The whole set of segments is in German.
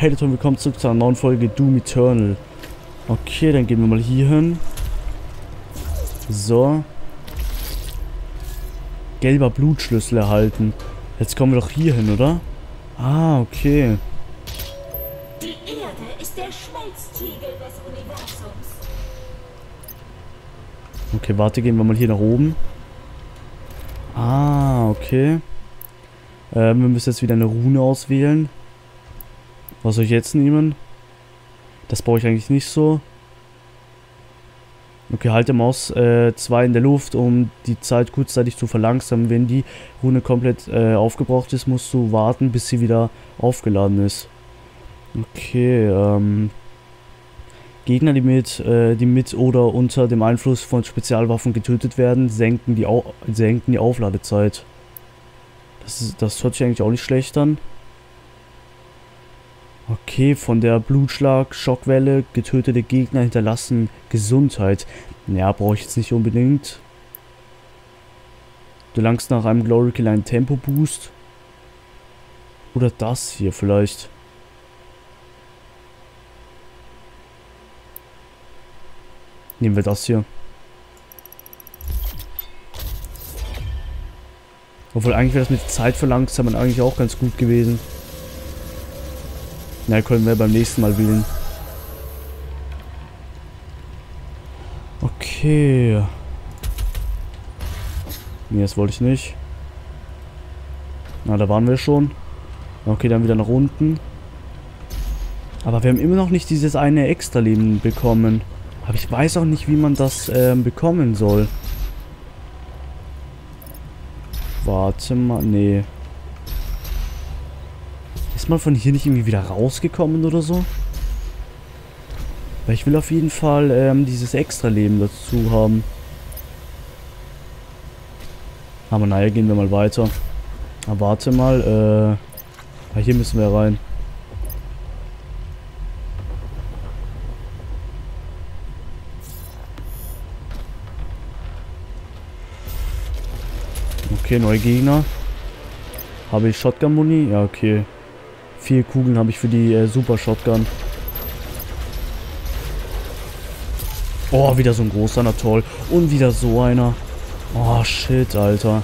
Hey Leute, willkommen zurück zu einer neuen Folge Doom Eternal. Okay, dann gehen wir mal hier hin. So. Gelber Blutschlüssel erhalten. Jetzt kommen wir doch hier hin, oder? Ah, okay. Die Erde ist der Schmelztiegel des Universums. Okay, warte, gehen wir mal hier nach oben. Ah, okay. Ähm, wir müssen jetzt wieder eine Rune auswählen. Was soll ich jetzt nehmen? Das brauche ich eigentlich nicht so. Okay, halte Maus 2 äh, in der Luft, um die Zeit kurzzeitig zu verlangsamen. Wenn die Rune komplett äh, aufgebraucht ist, musst du warten, bis sie wieder aufgeladen ist. Okay, ähm... Gegner, die mit, äh, die mit oder unter dem Einfluss von Spezialwaffen getötet werden, senken die, Au senken die Aufladezeit. Das, ist, das hört sich eigentlich auch nicht schlecht an. Okay, von der Blutschlag, Schockwelle, getötete Gegner hinterlassen Gesundheit. Ja, brauche ich jetzt nicht unbedingt. Du langst nach einem Glory Kill einen Tempo Boost. Oder das hier vielleicht. Nehmen wir das hier. Obwohl eigentlich wäre das mit Zeit verlangsamen eigentlich auch ganz gut gewesen. Na, können wir beim nächsten Mal wählen. Okay. Nee, das wollte ich nicht. Na, da waren wir schon. Okay, dann wieder nach unten. Aber wir haben immer noch nicht dieses eine Extra-Leben bekommen. Aber ich weiß auch nicht, wie man das ähm, bekommen soll. Warte mal, nee. Ist man von hier nicht irgendwie wieder rausgekommen oder so? Weil ich will auf jeden Fall ähm, dieses Extra-Leben dazu haben. Aber naja, gehen wir mal weiter. Aber warte mal, äh... hier müssen wir rein. Okay, neue Gegner. Habe ich Shotgun-Muni? Ja, okay. Vier Kugeln habe ich für die äh, Super Shotgun. Oh, wieder so ein großer, na toll. Und wieder so einer. Oh, shit, Alter.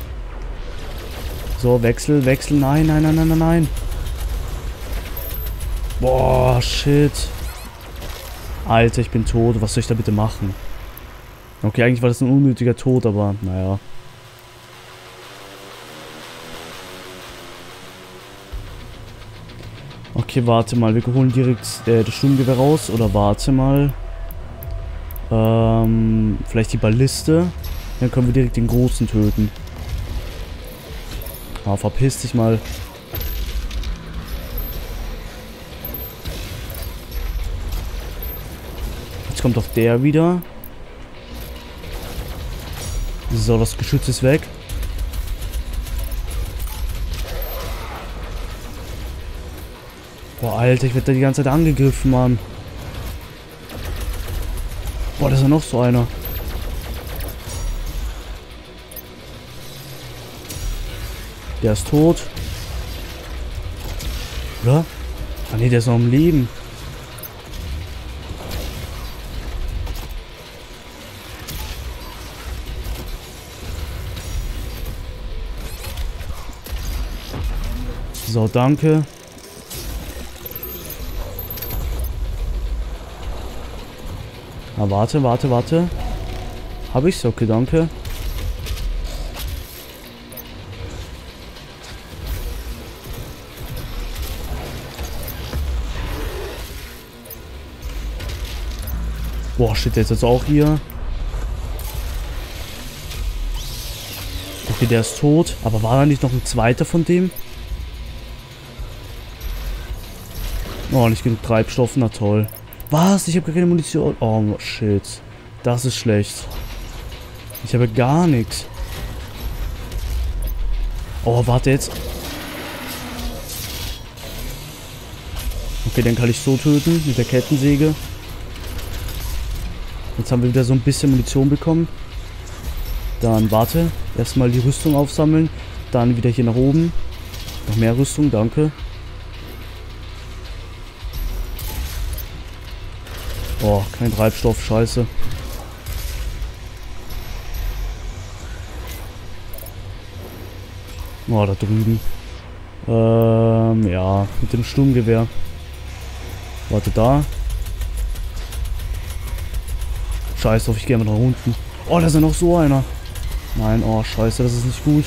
So, Wechsel, Wechsel. Nein, nein, nein, nein, nein, nein. Boah, shit. Alter, ich bin tot. Was soll ich da bitte machen? Okay, eigentlich war das ein unnötiger Tod, aber naja. Okay, warte mal. Wir holen direkt äh, das Sturmgewehr raus. Oder warte mal. Ähm, vielleicht die Balliste. Dann können wir direkt den Großen töten. Ah, verpiss dich mal. Jetzt kommt doch der wieder. So, das Geschütz ist weg. Boah, Alter, ich werde da die ganze Zeit angegriffen, Mann. Boah, da ist ja noch so einer. Der ist tot. Oder? Ah ne, der ist noch am Leben. So, danke. Ah, warte, warte, warte. Habe ich's? Okay, danke. Boah, shit, der jetzt auch hier. Okay, der ist tot. Aber war da nicht noch ein zweiter von dem? Oh, nicht genug Treibstoff. Na toll. Was? Ich habe gar keine Munition. Oh, shit. Das ist schlecht. Ich habe gar nichts. Oh, warte jetzt. Okay, den kann ich so töten mit der Kettensäge. Jetzt haben wir wieder so ein bisschen Munition bekommen. Dann warte. Erstmal die Rüstung aufsammeln. Dann wieder hier nach oben. Noch mehr Rüstung, danke. Kein Treibstoff, scheiße. Oh, da drüben. Ähm, ja, mit dem Sturmgewehr. Warte, da. Scheiß drauf, ich gehe mal nach unten. Oh, da ist ja noch so einer. Nein, oh, scheiße, das ist nicht gut.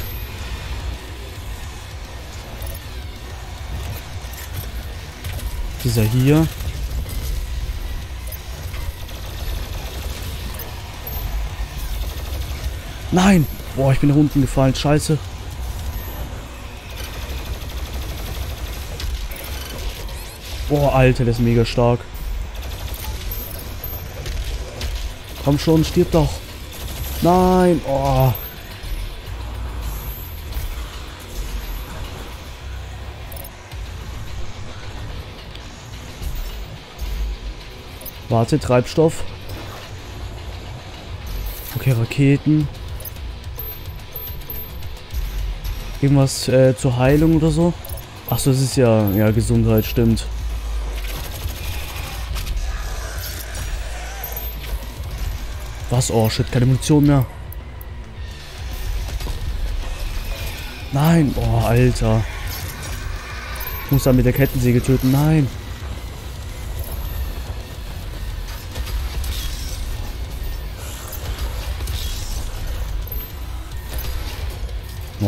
Dieser hier. Nein! Boah, ich bin nach unten gefallen. Scheiße. Boah, Alter, der ist mega stark. Komm schon, stirb doch. Nein, oh. Warte, Treibstoff. Okay, Raketen. Irgendwas äh, zur Heilung oder so? Achso, das ist ja, ja, Gesundheit, stimmt. Was? Oh shit, keine Munition mehr. Nein, oh Alter. Ich muss da mit der Kettensäge töten. Nein.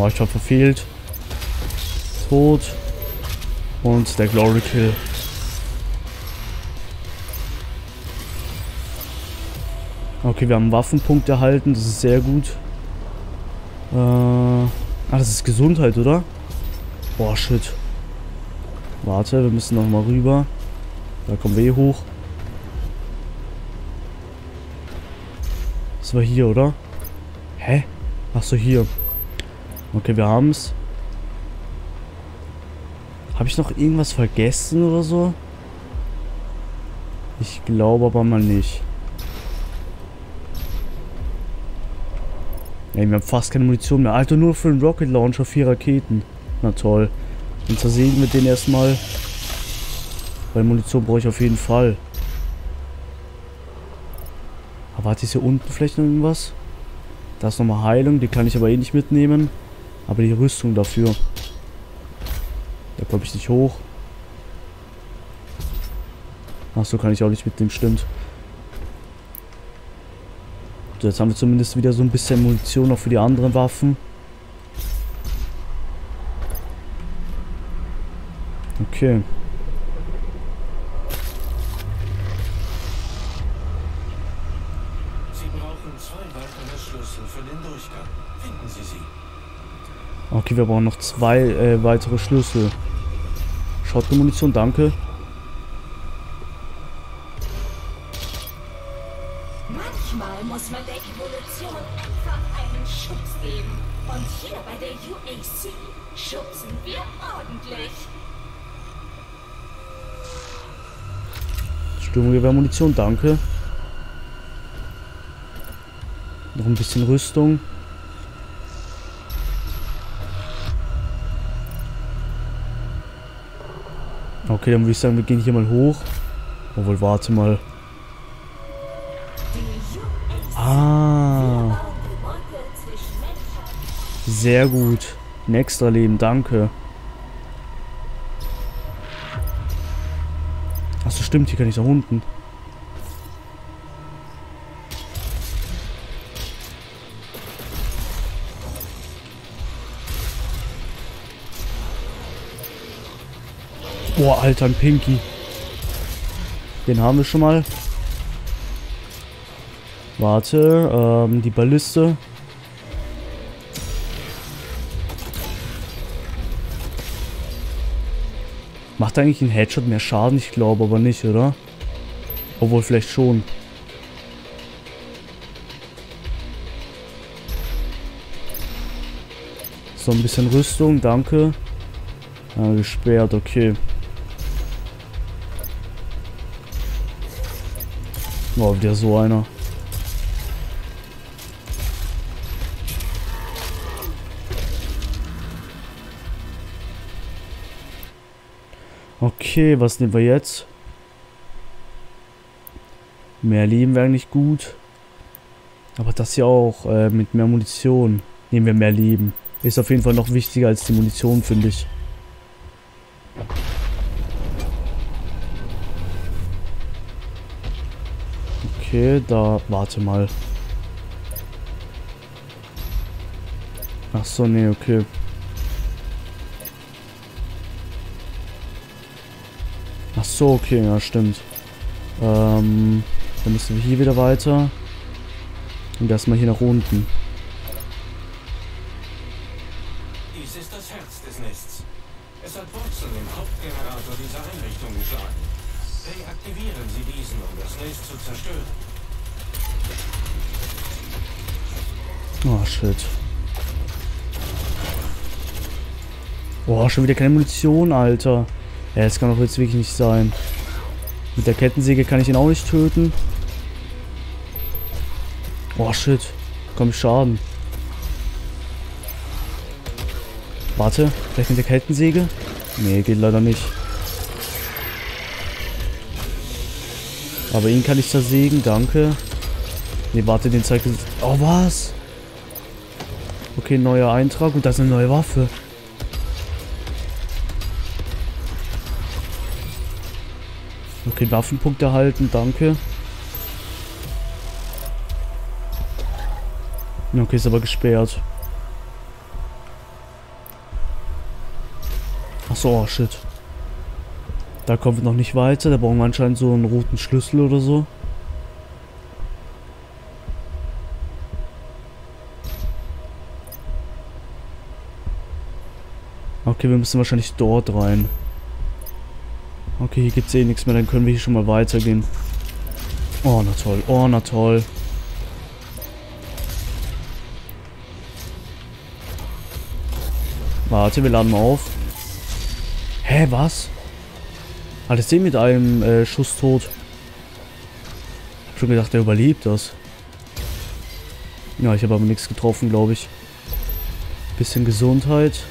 Ich habe verfehlt. Tot. Und der Glory Kill. Okay, wir haben einen Waffenpunkt erhalten. Das ist sehr gut. Äh, ah, das ist Gesundheit, oder? Boah, shit. Warte, wir müssen noch mal rüber. Da kommen wir eh hoch. Das war hier, oder? Hä? Achso, hier. Okay, wir haben es. Habe ich noch irgendwas vergessen oder so? Ich glaube aber mal nicht. Ey, wir haben fast keine Munition mehr. Alter, nur für einen Rocket Launcher vier Raketen. Na toll. Dann zersägen wir den erstmal. Weil Munition brauche ich auf jeden Fall. Aber warte, ist hier unten vielleicht noch irgendwas? Da ist nochmal Heilung, die kann ich aber eh nicht mitnehmen. Aber die Rüstung dafür. Da komme ich nicht hoch. Achso, kann ich auch nicht mitnehmen, stimmt. So, jetzt haben wir zumindest wieder so ein bisschen Munition auch für die anderen Waffen. Okay. Sie brauchen zwei weitere Schlüssel für den Durchgang. Finden Sie sie. Okay, wir brauchen noch zwei äh, weitere Schlüssel. Shotgun-Munition, danke. Manchmal muss man der Evolution einfach einen Schubs geben. Und hier bei der UAC schubsen wir ordentlich. Sturmgewehr-Munition, danke. Noch ein bisschen Rüstung. Okay, dann würde ich sagen, wir gehen hier mal hoch. Obwohl, warte mal. Ah, sehr gut. Ein extra Leben, danke. Achso, stimmt, hier kann ich nach unten. Boah, Alter, ein Pinky. Den haben wir schon mal. Warte, ähm, die Balliste. Macht eigentlich ein Headshot mehr Schaden? Ich glaube aber nicht, oder? Obwohl vielleicht schon. So, ein bisschen Rüstung, danke. Ah, gesperrt, okay. Oh, wieder so einer. Okay, was nehmen wir jetzt? Mehr Leben wäre nicht gut. Aber das hier auch, äh, mit mehr Munition. Nehmen wir mehr Leben. Ist auf jeden Fall noch wichtiger als die Munition, finde ich. Okay, da... Warte mal. Ach so, nee, okay. Ach so, okay, ja, stimmt. Ähm, dann müssen wir hier wieder weiter. Und erstmal hier nach unten. Boah, schon wieder keine Munition, Alter. Ja, das kann doch jetzt wirklich nicht sein. Mit der Kettensäge kann ich ihn auch nicht töten. Oh, shit. Komm, Schaden. Warte, vielleicht mit der Kettensäge? Nee, geht leider nicht. Aber ihn kann ich zersägen, danke. Nee, warte, den zeigt. Oh, was? Okay, neuer Eintrag und das ist eine neue Waffe. Okay, Waffenpunkt erhalten, danke. Okay, ist aber gesperrt. Achso, oh shit. Da kommen wir noch nicht weiter. Da brauchen wir anscheinend so einen roten Schlüssel oder so. Okay, wir müssen wahrscheinlich dort rein. Okay, hier gibt es eh nichts mehr. Dann können wir hier schon mal weitergehen. Oh, na toll. Oh, na toll. Warte, wir laden mal auf. Hä, was? Hat es den mit einem äh, Schuss tot? Hab schon gedacht, der überlebt das. Ja, ich habe aber nichts getroffen, glaube ich. Bisschen Gesundheit.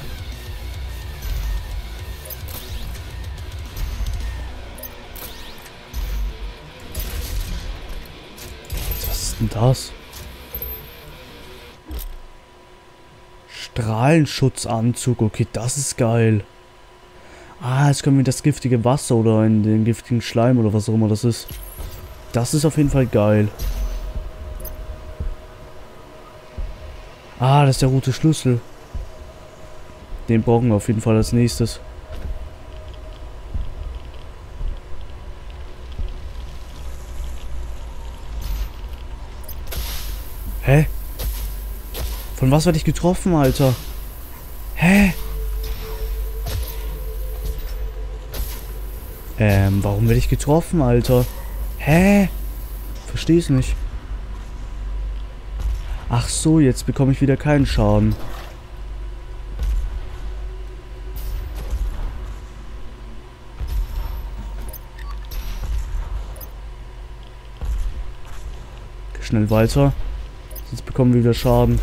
Das? Strahlenschutzanzug. Okay, das ist geil. Ah, jetzt können wir das giftige Wasser oder in den giftigen Schleim oder was auch immer das ist. Das ist auf jeden Fall geil. Ah, das ist der rote Schlüssel. Den brauchen wir auf jeden Fall als nächstes. Hä? Von was werde ich getroffen, Alter? Hä? Ähm, warum werde ich getroffen, Alter? Hä? Versteh's nicht. Ach so, jetzt bekomme ich wieder keinen Schaden. Schnell weiter. Bekommen wieder Schaden.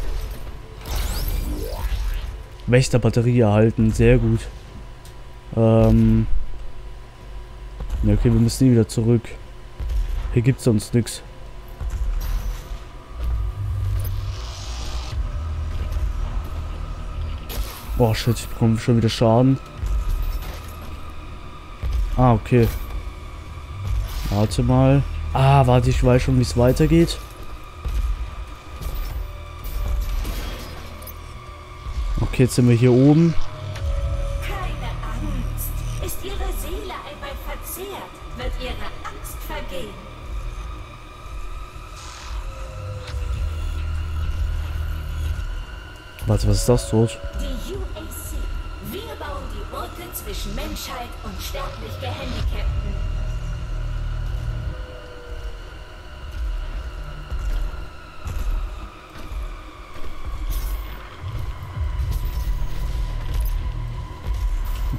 Wächterbatterie erhalten, sehr gut. Ähm. Ja, okay, wir müssen nie wieder zurück. Hier gibt's sonst nichts. Boah, shit, ich bekomme schon wieder Schaden. Ah, okay. Warte mal. Ah, warte, ich weiß schon, wie es weitergeht. Okay, jetzt sind wir hier oben. Keine Angst. Ist Ihre Seele einmal verzehrt, wird Ihre Angst vergehen. Warte, was ist das dort? Die UAC. Wir bauen die Brücke zwischen Menschheit und sterblich Gehandicapten.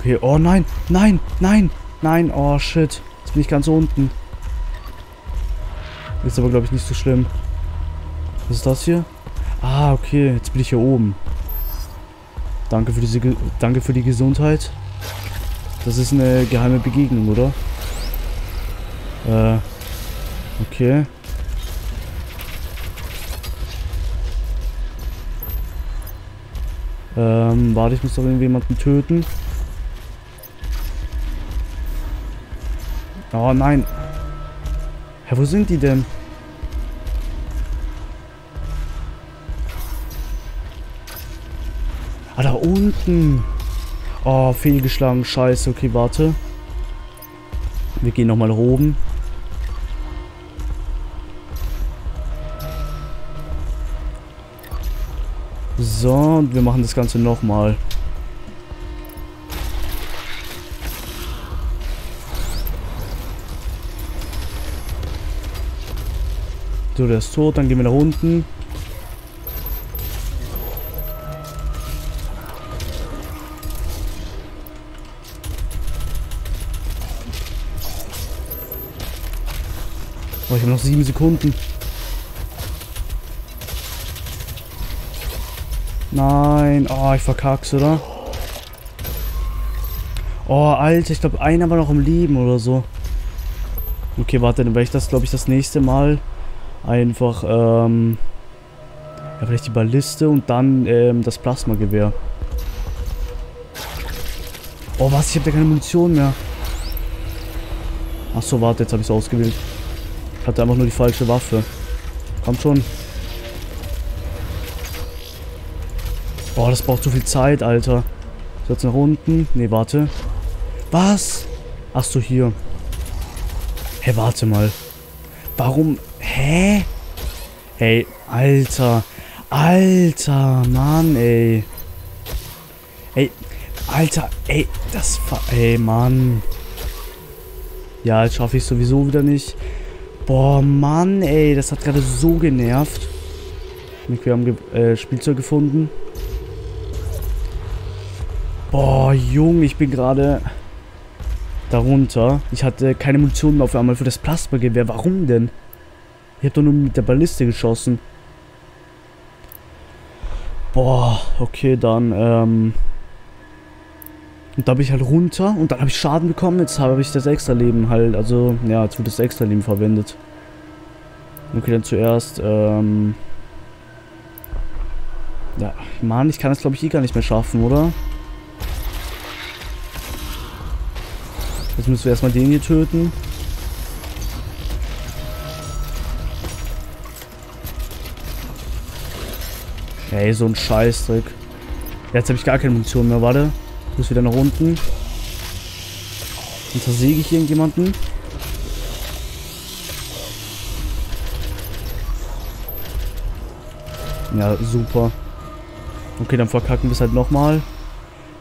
Okay, oh nein, nein, nein, nein, oh shit. Jetzt bin ich ganz unten. Ist aber, glaube ich, nicht so schlimm. Was ist das hier? Ah, okay, jetzt bin ich hier oben. Danke für, diese, Ge danke für die Gesundheit. Das ist eine geheime Begegnung, oder? Äh, Okay. Ähm, warte, ich muss doch irgendjemanden töten. Oh nein. Hä, wo sind die denn? Ah, da unten. Oh, fehlgeschlagen. Scheiße. Okay, warte. Wir gehen nochmal oben. So, und wir machen das Ganze nochmal. So, der ist tot. Dann gehen wir nach unten. Oh, ich habe noch sieben Sekunden. Nein. Oh, ich verkack's, oder? Oh, Alter, ich glaube, einer war noch im Leben oder so. Okay, warte, dann werde ich das, glaube ich, das nächste Mal einfach, ähm... Ja, vielleicht die Balliste und dann, ähm, das Plasmagewehr. Oh, was? Ich habe da keine Munition mehr. Achso, warte, jetzt habe ich es ausgewählt. Ich hatte einfach nur die falsche Waffe. Kommt schon. Boah, das braucht so viel Zeit, Alter. So, jetzt nach unten. Ne, warte. Was? Ach so, hier. Hä, hey, warte mal. Warum? Hä? Hey, Alter. Alter, Mann, ey. Ey, Alter, ey, das war, ey, Mann. Ja, jetzt schaffe ich sowieso wieder nicht. Boah, Mann, ey, das hat gerade so genervt. Wir haben Ge äh, Spielzeug gefunden. Boah, Junge, ich bin gerade darunter. Ich hatte keine Munition mehr auf einmal für das Plasmagewehr. Warum denn? Ich habe doch nur mit der Balliste geschossen. Boah, okay, dann, ähm... Und da bin ich halt runter und dann habe ich Schaden bekommen. Jetzt habe ich das Extra-Leben halt, also, ja, jetzt wird das Extra-Leben verwendet. Okay, dann zuerst, ähm... Ja, Mann, ich kann das glaube ich eh gar nicht mehr schaffen, oder? Jetzt müssen wir erstmal den hier töten. Ey, so ein Scheißdreck. Jetzt habe ich gar keine Munition mehr, warte. Ich muss wieder nach unten. Und zersäge ich irgendjemanden. Ja, super. Okay, dann verkacken wir es halt nochmal.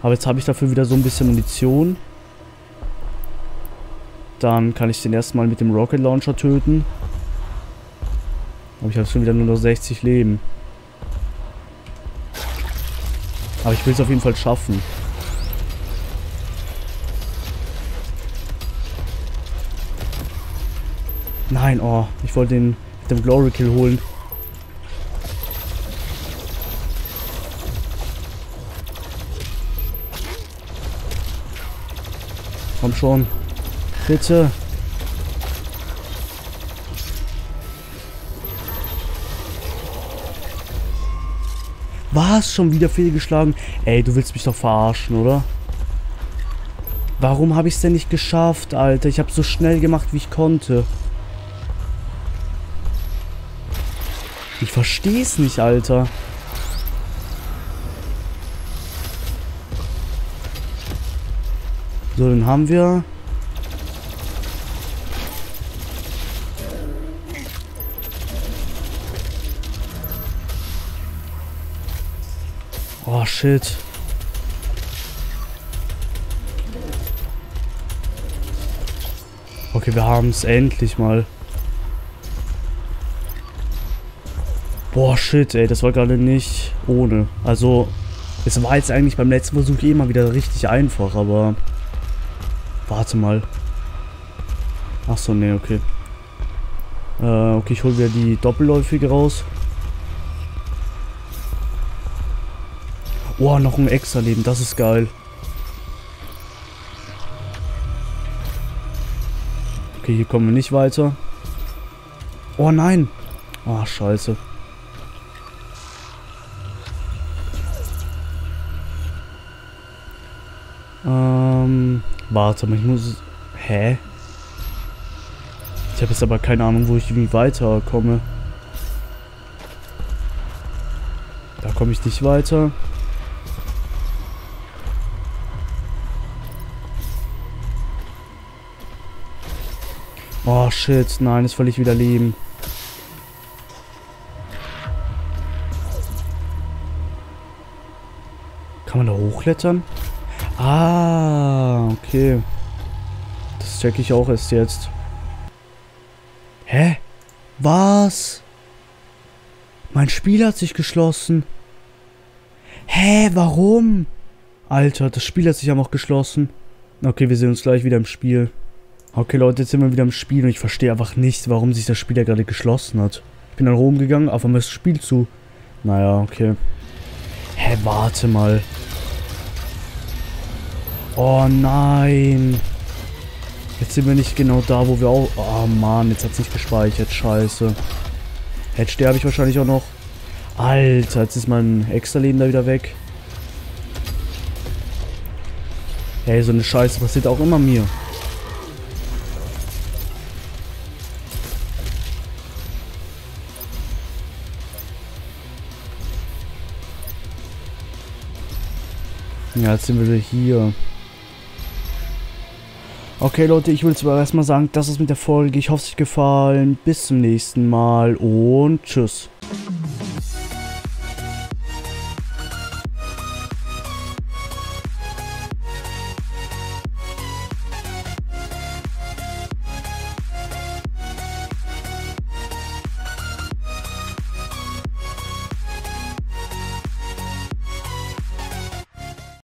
Aber jetzt habe ich dafür wieder so ein bisschen Munition. Dann kann ich den erstmal mit dem Rocket Launcher töten. Aber ich habe schon wieder nur noch 60 Leben. Aber ich will es auf jeden Fall schaffen. Nein, oh, ich wollte den mit dem Glory Kill holen. Komm schon. Bitte. Was? Schon wieder fehlgeschlagen? Ey, du willst mich doch verarschen, oder? Warum habe ich es denn nicht geschafft, Alter? Ich habe so schnell gemacht, wie ich konnte. Ich verstehe es nicht, Alter. So, dann haben wir... Oh, shit. Okay, wir haben es endlich mal. Boah, shit, ey, das war gerade nicht ohne. Also, es war jetzt eigentlich beim letzten Versuch eh mal wieder richtig einfach, aber... Warte mal. Ach so, nee, okay. Äh, okay, ich hole wieder die Doppelläufige raus. Oh, noch ein extra Leben, das ist geil. Okay, hier kommen wir nicht weiter. Oh nein. Oh, scheiße. Ähm, warte mal, ich muss... Hä? Ich habe jetzt aber keine Ahnung, wo ich irgendwie weiterkomme. Da komme ich nicht weiter. Oh shit, nein, jetzt verliere ich wieder Leben. Kann man da hochklettern? Ah, okay. Das checke ich auch erst jetzt. Hä? Was? Mein Spiel hat sich geschlossen. Hä, warum? Alter, das Spiel hat sich ja noch geschlossen. Okay, wir sehen uns gleich wieder im Spiel. Okay, Leute, jetzt sind wir wieder im Spiel und ich verstehe einfach nicht, warum sich das Spiel ja gerade geschlossen hat. Ich bin dann rumgegangen, auf einmal ist das Spiel zu. Naja, okay. Hä, warte mal. Oh nein. Jetzt sind wir nicht genau da, wo wir auch... Oh Mann, jetzt hat es nicht gespeichert. Scheiße. Jetzt sterbe ich wahrscheinlich auch noch. Alter, jetzt ist mein Extra-Leben da wieder weg. Hey, so eine Scheiße passiert auch immer mir. Ja, jetzt sind wir wieder hier. Okay, Leute, ich will aber erstmal sagen, das ist mit der Folge. Ich hoffe, es hat euch gefallen. Bis zum nächsten Mal und tschüss.